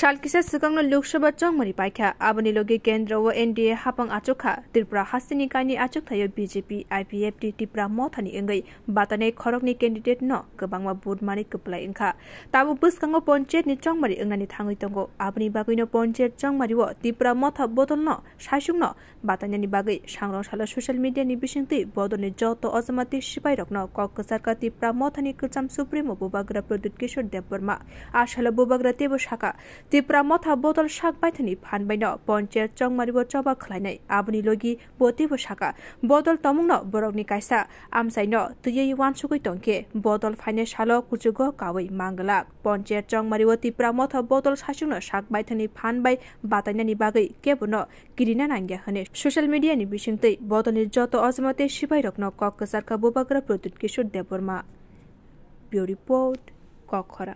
সালকিসা সুকং Lok Sabha 샬키세 스강로 룩셔바 정머리 바이카 아버니 로기 겐드로와 NDA 하방 아쪽하 딜브라 하스니까니 아쪽타여 BJP টি ত্রিপুরা 모타니 응게 বাতানে খরকনি ক্যান্ডিডেট ন, গবাংমা বুট মানি কপলাই ইংখা তাবু বুসকাঙ্গ পঞ্চায়েত নি চংমারি ইংনানি থাঙ্গুই তঙ্গ। আপনি বাগুইনো পঞ্চায়েত চংমারি ও ত্রিপুরা মথা বদল ন, সাইসুং ন। বাতানানি বাগৈ সাংরং সালা সোশ্যাল মিডিয়া নি বিসিংতি বদলনি যত অজমাতি সিপাই রক ন। কক সারকা টিপ্রা মথানি কচাম সুপ্রিমো, বুবাগ্রা প্রদ্যুৎ কিশোর দেববর্মা। আশালা বুবাগ্রা তেব শাখা। ত্রিপুরা মথা বদল শাক বাইথানি ফানবাইন পঞ্চায়েত চংমারিব চবা খালাইনাই, আবনি লগি বতিব শাখা বদল তমংন বরকনি কাইসা, আমসাইন তুই ওয়ানসুকুই টংকে বদল ফাইনে সাল কুচুগ কাওই মাঙ্গলাক পঞ্চায়েত চংমারিব ত্রিপুরা মথা বদল শাসুন শাক বাইথানি ফানবাই বাতাইনানি বাগৈ কেবন, কিরিনা নাঙ্গিয়া হনে। সোশ্যাল মিডিয়ানি বিসিংতৈ বদলের যত অজমতে সিপাই রকন কক সারকা বোবাগ্রা প্রদ্যুৎ কিশোর দেববর্মা। Bureau report কখরা